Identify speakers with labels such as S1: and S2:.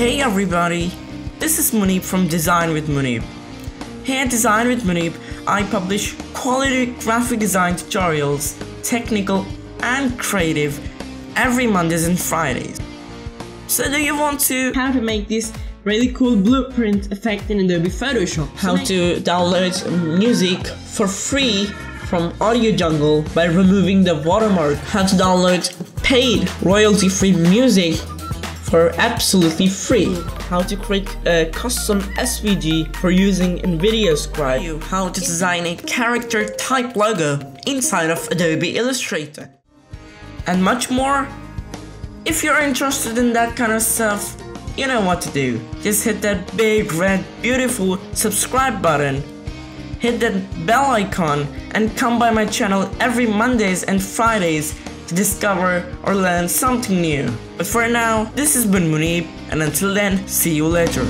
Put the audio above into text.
S1: Hey everybody, this is Muneeb from Design with Muneeb. Here at Design with Muneeb, I publish quality graphic design tutorials, technical and creative, every Mondays and Fridays. So do you want to
S2: how to make this really cool blueprint effect in Adobe Photoshop?
S1: how to download music for free from Audio Jungle by removing the watermark, how to download paid royalty-free music for absolutely free, how to create a custom SVG for using VideoScribe, how to design a character type logo inside of Adobe Illustrator, and much more. If you're interested in that kind of stuff, you know what to do. Just hit that big red beautiful subscribe button hit that bell icon and come by my channel every Mondays and Fridays to discover or learn something new. But for now, this has been Muneeb and until then, see you later.